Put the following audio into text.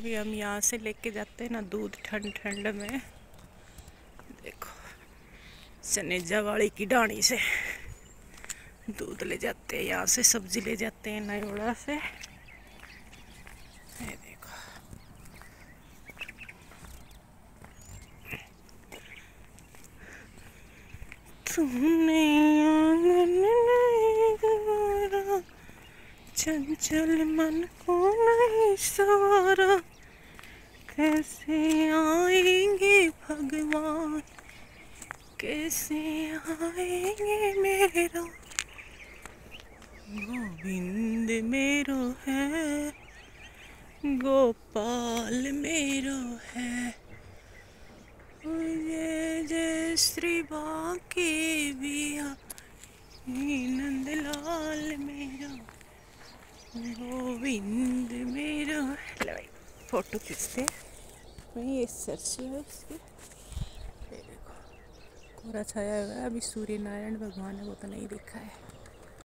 भी हम यहाँ से लेके जाते हैं ना दूध ठंड ठंड में। देखो, सनेजा वाली की डाणी से दूध ले जाते हैं, यहाँ से सब्ज़ी ले जाते हैं नयोड़ा से। ये देखो। तूने चंचल मन को नहीं सवारा कैसे आएँगे भगवान? कैसे आएँगे मेरा? गोविंद मेरो है, गोपाल मेरो है। जय जय श्री बाके बिया नंदलाल मेरा गोविंद मेरा। भाई, फ़ोटो खींचते वही ये सरसों है इसके। कोरा छाया हुआ है। अभी सूर्य नारायण भगवान ने वो तो नहीं देखा है।